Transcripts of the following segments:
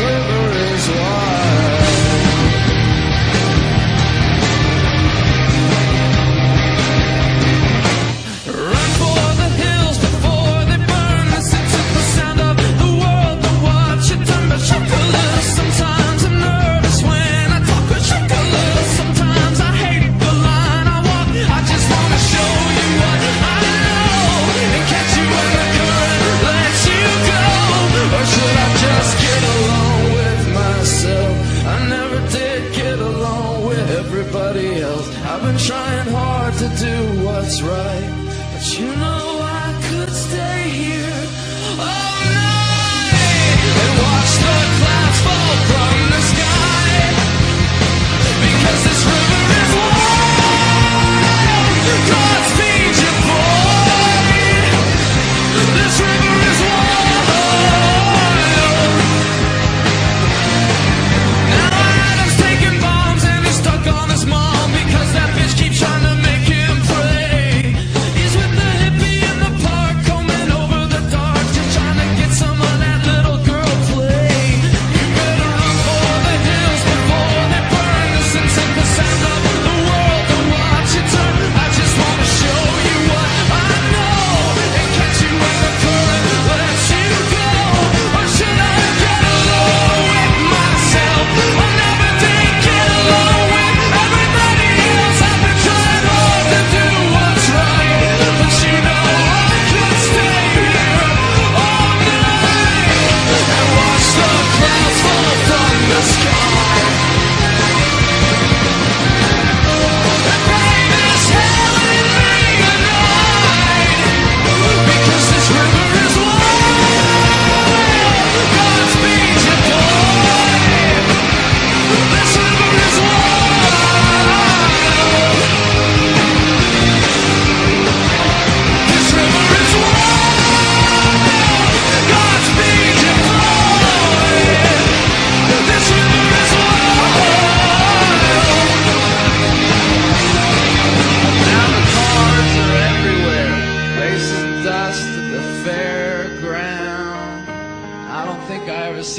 River is wide. hard to do what's right, but you know I could stay here all night and watch the clouds fall from.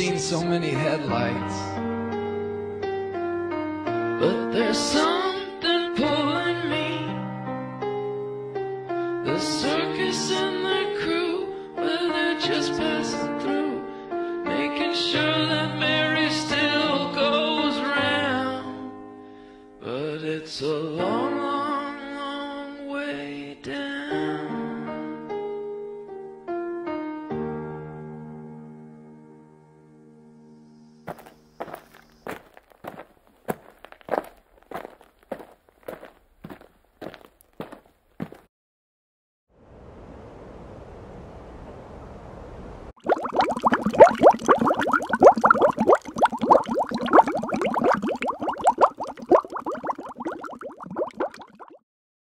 Seen so many headlights. But there's some